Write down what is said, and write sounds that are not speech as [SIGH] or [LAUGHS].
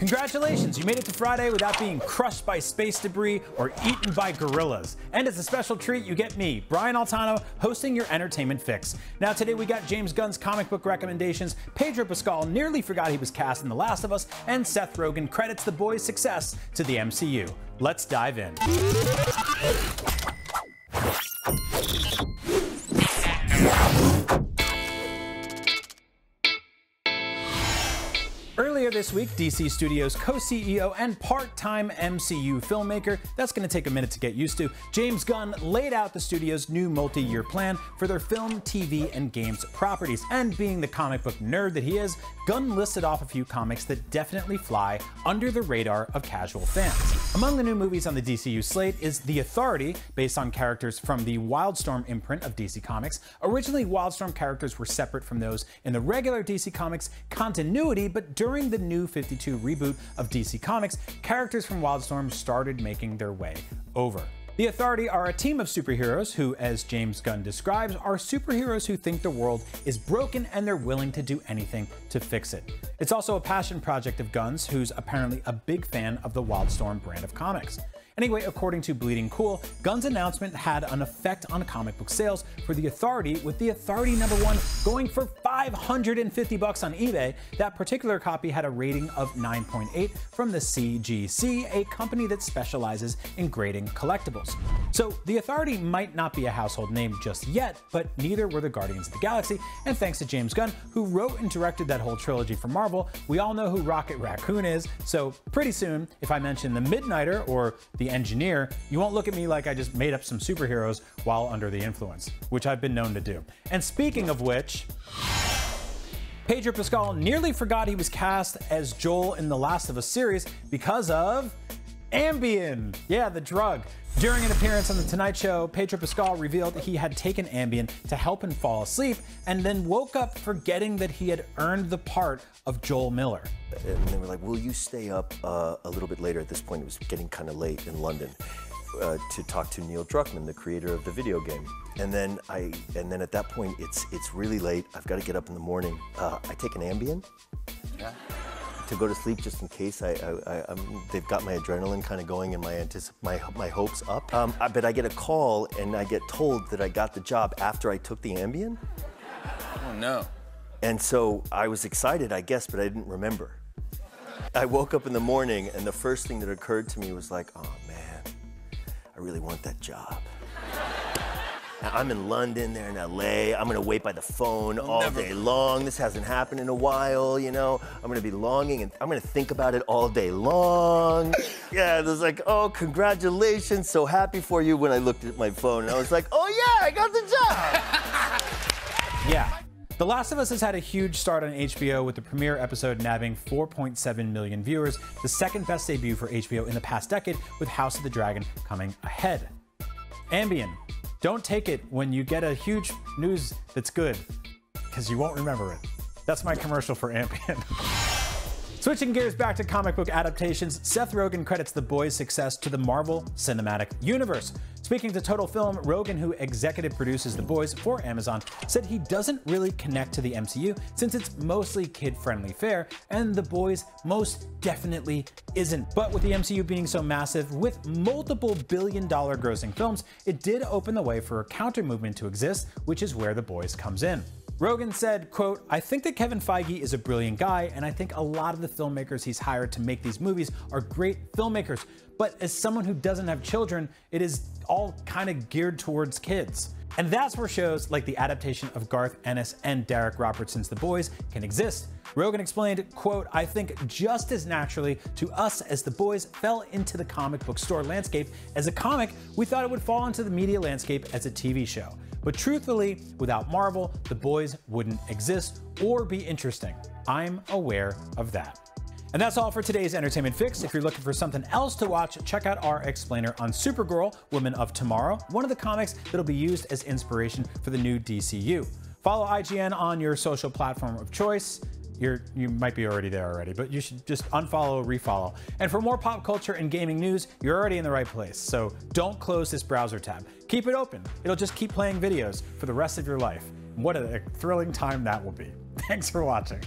Congratulations, you made it to Friday without being crushed by space debris or eaten by gorillas. And as a special treat, you get me, Brian Altano, hosting your entertainment fix. Now, today we got James Gunn's comic book recommendations, Pedro Pascal nearly forgot he was cast in The Last of Us, and Seth Rogen credits the boys' success to the MCU. Let's dive in. This week, DC Studios co CEO and part time MCU filmmaker, that's going to take a minute to get used to, James Gunn laid out the studio's new multi year plan for their film, TV, and games properties. And being the comic book nerd that he is, Gunn listed off a few comics that definitely fly under the radar of casual fans. Among the new movies on the DCU slate is The Authority, based on characters from the Wildstorm imprint of DC Comics. Originally, Wildstorm characters were separate from those in the regular DC Comics continuity, but during the new 52 reboot of DC Comics, characters from Wildstorm started making their way over. The Authority are a team of superheroes who, as James Gunn describes, are superheroes who think the world is broken and they're willing to do anything to fix it. It's also a passion project of Gunn's, who's apparently a big fan of the Wildstorm brand of comics. Anyway, according to Bleeding Cool, Gunn's announcement had an effect on comic book sales for The Authority, with The Authority number one going for 550 bucks on eBay. That particular copy had a rating of 9.8 from the CGC, a company that specializes in grading collectibles. So The Authority might not be a household name just yet, but neither were the Guardians of the Galaxy, and thanks to James Gunn, who wrote and directed that whole trilogy for Marvel, we all know who Rocket Raccoon is, so pretty soon, if I mention the Midnighter or the engineer, you won't look at me like I just made up some superheroes while under the influence, which I've been known to do. And speaking of which, Pedro Pascal nearly forgot he was cast as Joel in the Last of Us series because of Ambien. Yeah, the drug. During an appearance on The Tonight Show, Pedro Pascal revealed he had taken Ambien to help him fall asleep and then woke up forgetting that he had earned the part of Joel Miller. And they were like, Will you stay up uh, a little bit later? At this point, it was getting kind of late in London. Uh, to talk to Neil Druckmann, the creator of the video game, and then I, and then at that point, it's it's really late. I've got to get up in the morning. Uh, I take an Ambien. Yeah to go to sleep just in case. I, I, I they've got my adrenaline kind of going and my anticip- my my hopes up. Um, I, but I get a call and I get told that I got the job after I took the Ambien. Oh no. And so I was excited, I guess, but I didn't remember. I woke up in the morning and the first thing that occurred to me was like, oh man, I really want that job. I'm in London, they're in LA. I'm gonna wait by the phone all Never. day long. This hasn't happened in a while, you know. I'm gonna be longing and I'm gonna think about it all day long. [LAUGHS] yeah, it was like, oh, congratulations, so happy for you when I looked at my phone and I was like, oh yeah, I got the job. [LAUGHS] yeah. The Last of Us has had a huge start on HBO with the premiere episode nabbing 4.7 million viewers, the second best debut for HBO in the past decade, with House of the Dragon coming ahead. Ambien, don't take it when you get a huge news that's good, because you won't remember it. That's my commercial for Ambien. [LAUGHS] Switching gears back to comic book adaptations, Seth Rogen credits The Boys' success to the Marvel Cinematic Universe. Speaking to Total Film, Rogen, who executive produces The Boys for Amazon, said he doesn't really connect to the MCU since it's mostly kid friendly fare, and The Boys most definitely isn't. But with the MCU being so massive, with multiple billion dollar grossing films, it did open the way for a counter movement to exist, which is where The Boys comes in. Rogen said, quote, I think that Kevin Feige is a brilliant guy, and I think a lot of the filmmakers he's hired to make these movies are great filmmakers. But as someone who doesn't have children, it is all kind of geared towards kids. And that's where shows like the adaptation of Garth Ennis and Darick Robertson's The Boys can exist. Rogen explained, quote, I think just as naturally to us as The Boys fell into the comic book store landscape as a comic, we thought it would fall into the media landscape as a TV show. But truthfully, without Marvel, The Boys wouldn't exist or be interesting. I'm aware of that. And that's all for today's Entertainment Fix. If you're looking for something else to watch, check out our explainer on Supergirl, Women of Tomorrow, one of the comics that'll be used as inspiration for the new DCU. Follow IGN on your social platform of choice. You're, you might be already there already, but you should just unfollow, refollow. And for more pop culture and gaming news, you're already in the right place. So don't close this browser tab. Keep it open. It'll just keep playing videos for the rest of your life. What a thrilling time that will be. [LAUGHS] Thanks for watching.